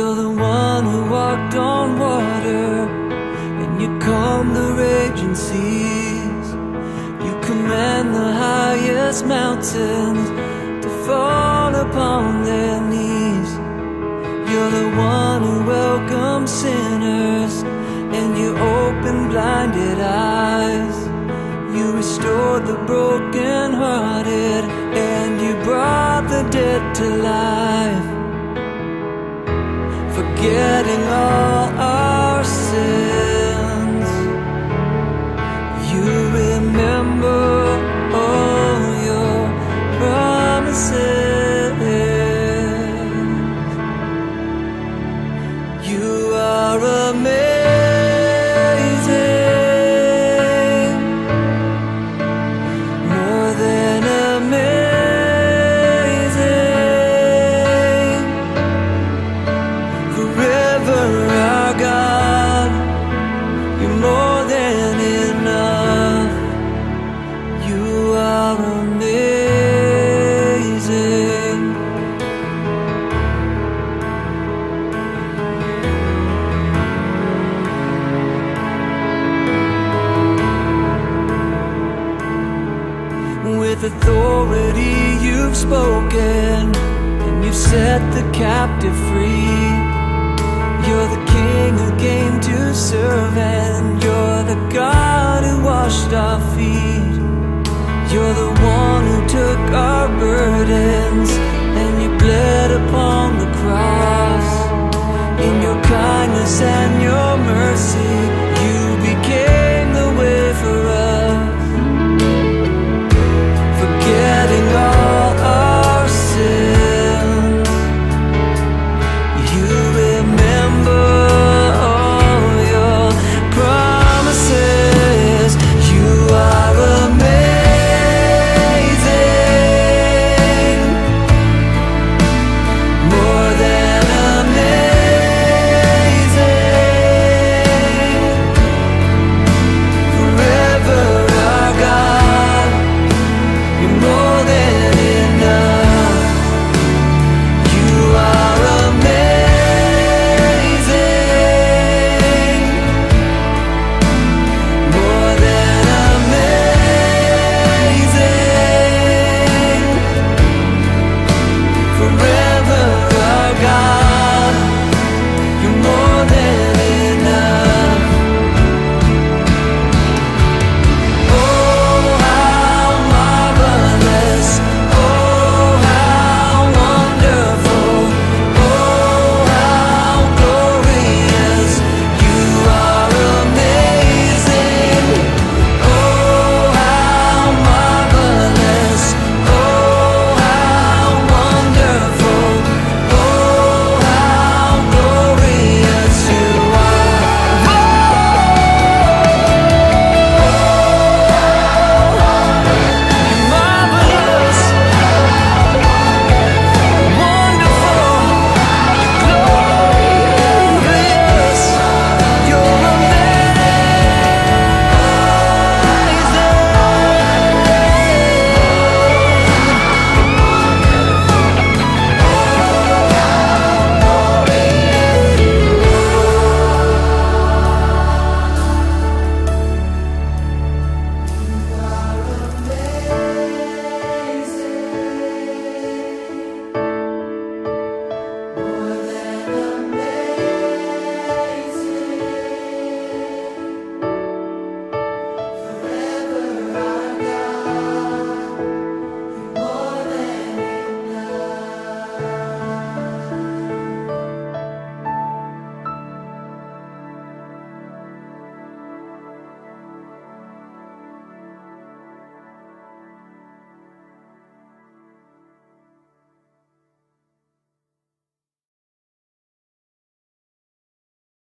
one who walked on water, and you calm the raging seas. You command the highest mountains to fall upon their knees. You're the one who welcomes sinners, and you open blinded eyes. You restored the brokenhearted, and you brought the dead to life. Forgetting all our sins, authority you've spoken, and you've set the captive free. You're the king who came to serve, and you're the God who washed our feet. You're the one who took our burdens,